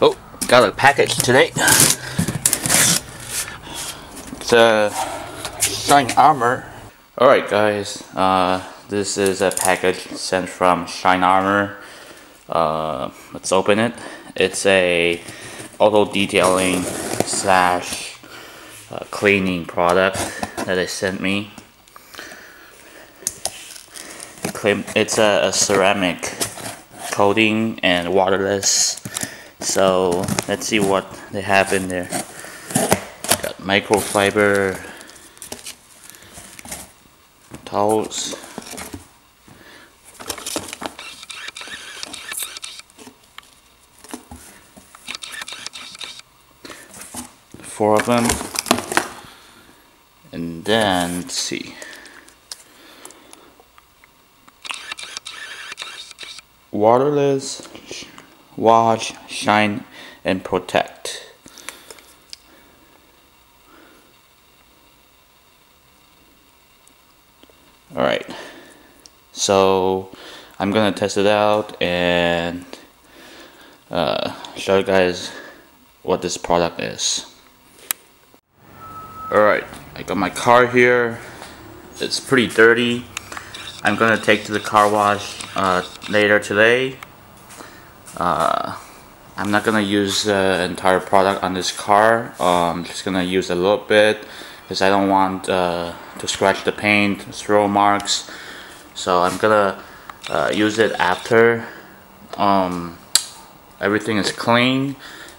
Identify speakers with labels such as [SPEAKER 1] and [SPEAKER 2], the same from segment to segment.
[SPEAKER 1] Oh, got a package today. It's a Shine Armor. Alright guys, uh, this is a package sent from Shine Armor. Uh, let's open it. It's a auto detailing slash uh, cleaning product that they sent me. It's a, a ceramic coating and waterless. So let's see what they have in there. Got microfiber towels. Four of them. And then, let's see. waterless, wash, shine, and protect. Alright, so I'm gonna test it out and uh, show you guys what this product is. Alright, I got my car here. It's pretty dirty. I'm gonna take to the car wash uh, later today. Uh, I'm not gonna use the entire product on this car. Um, I'm just gonna use a little bit because I don't want uh, to scratch the paint, throw marks. So I'm gonna uh, use it after um, everything is clean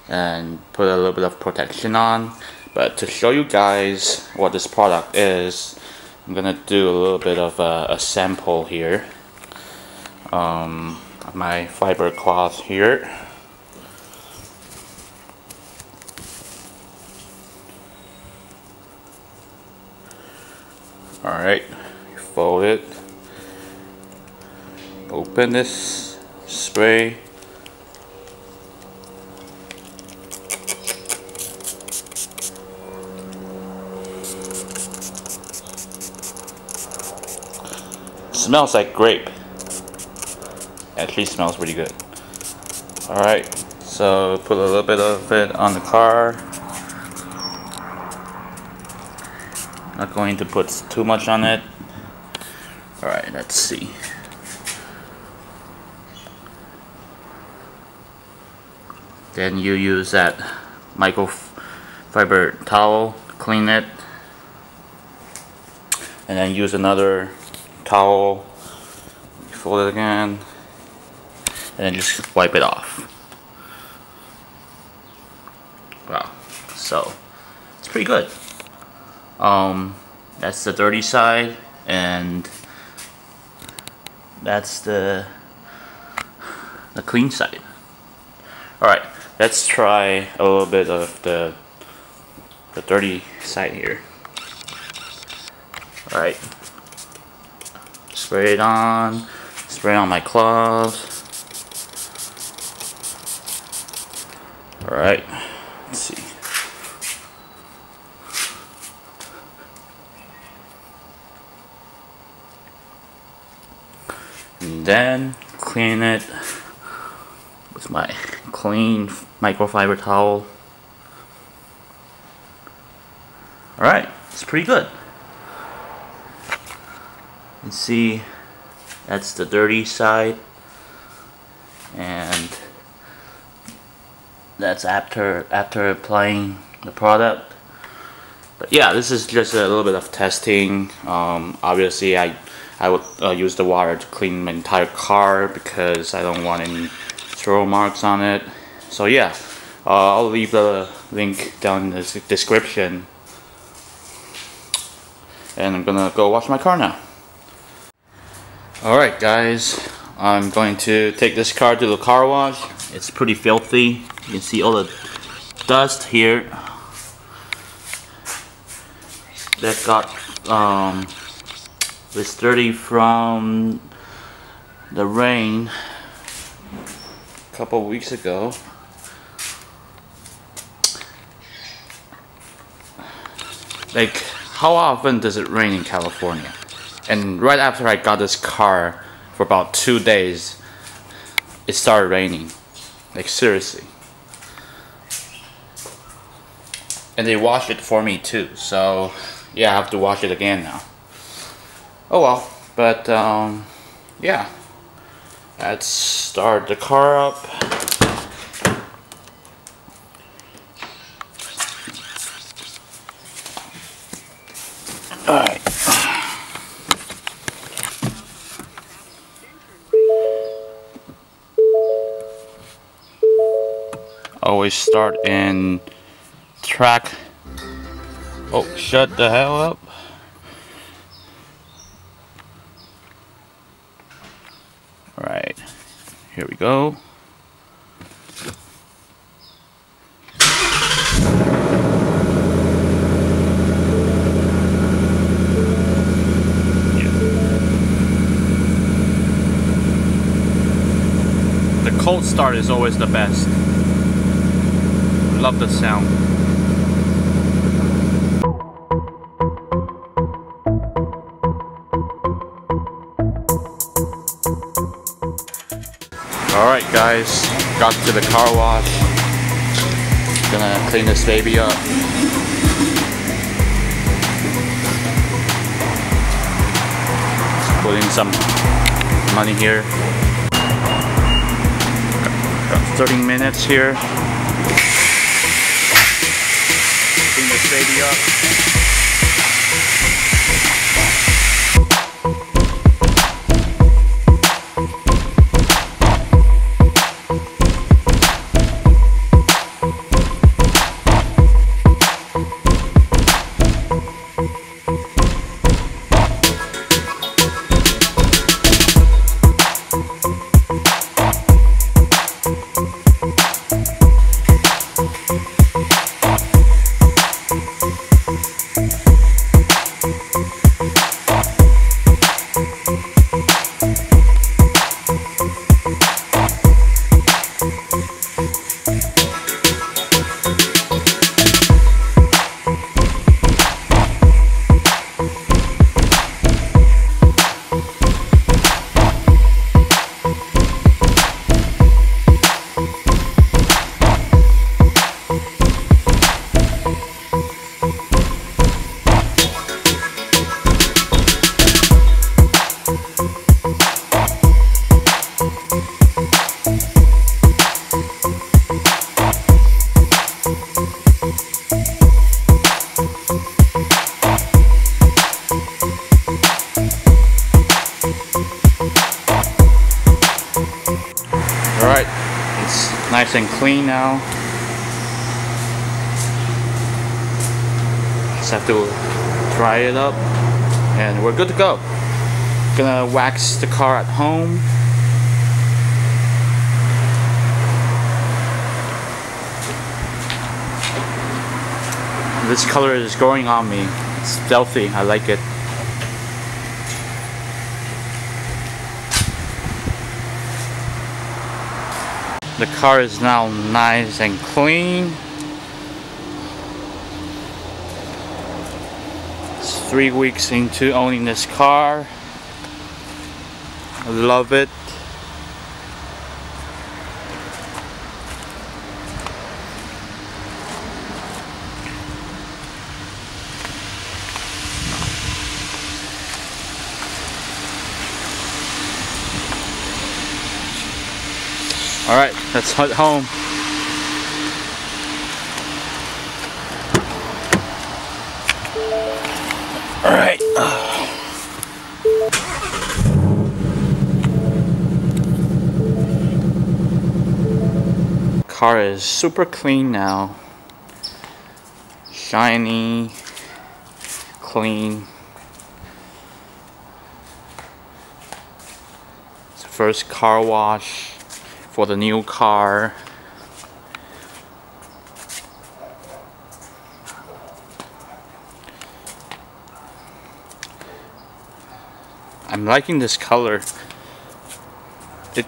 [SPEAKER 1] and put a little bit of protection on. But to show you guys what this product is, I'm gonna do a little bit of a, a sample here. Um, my fiber cloth here. Alright, fold it. Open this spray. Smells like grape. Actually smells pretty good. Alright, so put a little bit of it on the car. Not going to put too much on it. Alright, let's see. Then you use that microfiber towel, clean it. And then use another towel, fold it again, and then just wipe it off. Wow, so it's pretty good. Um, that's the dirty side, and that's the the clean side. All right, let's try a little bit of the the dirty side here. All right spray it on, spray on my cloth. Alright, let's see. And then clean it with my clean microfiber towel. Alright, it's pretty good. You see that's the dirty side and that's after after applying the product. But yeah this is just a little bit of testing. Um, obviously I I would uh, use the water to clean my entire car because I don't want any throw marks on it. So yeah uh, I'll leave the link down in the description. And I'm gonna go wash my car now. Alright guys, I'm going to take this car to the car wash. It's pretty filthy. You can see all the dust here that got um, was dirty from the rain a couple weeks ago. Like, how often does it rain in California? And right after I got this car, for about two days, it started raining. Like seriously. And they washed it for me too. So yeah, I have to wash it again now. Oh well, but um, yeah. Let's start the car up. Alright. Always start in track. Oh, shut the hell up. Alright, here we go. The cold start is always the best. Love the sound. Alright guys, got to the car wash. Gonna clean this baby up. Put in some money here. Got 30 minutes here. Clean this baby up. Nice and clean now. Just have to dry it up and we're good to go. Gonna wax the car at home. This color is growing on me. It's stealthy, I like it. The car is now nice and clean. It's three weeks into owning this car. I love it. Alright, let's head home. Alright. Car is super clean now. Shiny, clean. It's the first car wash for the new car. I'm liking this color. It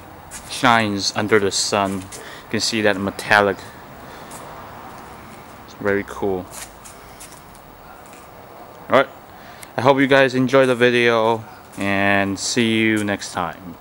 [SPEAKER 1] shines under the sun. You can see that metallic. It's very cool. Alright. I hope you guys enjoy the video and see you next time.